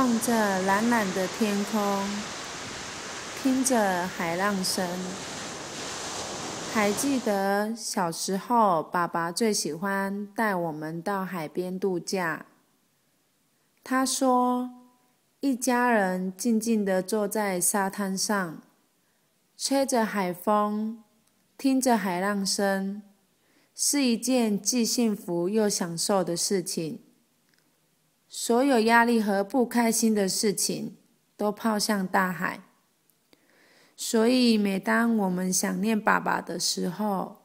望着蓝蓝的天空，听着海浪声。还记得小时候，爸爸最喜欢带我们到海边度假。他说，一家人静静地坐在沙滩上，吹着海风，听着海浪声，是一件既幸福又享受的事情。所有压力和不开心的事情都抛向大海。所以，每当我们想念爸爸的时候，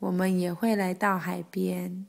我们也会来到海边。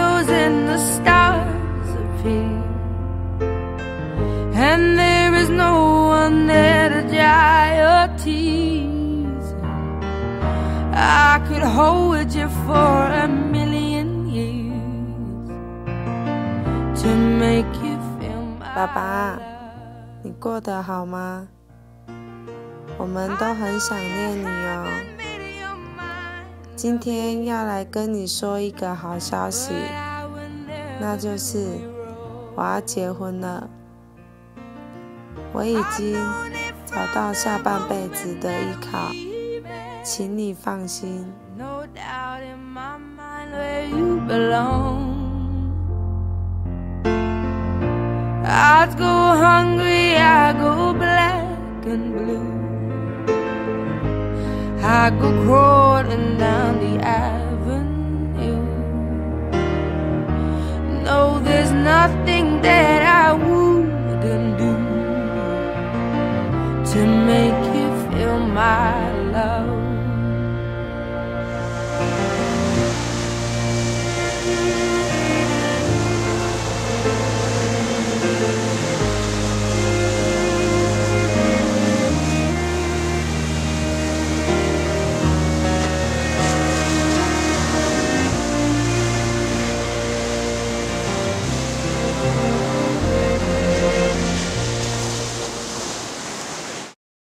no one there to dry your tears. I could hold you for a million years to make you feel my 爸爸.你过得好吗？我们都很想念你哦。今天要来跟你说一个好消息那就是我要结婚了。我已经找到下半辈子的依靠，请你放心。 No doubt in my mind where you belong. I go hungry, I go black and blue. I go crawling down the avenue. No, there's nothing that I make you feel my love.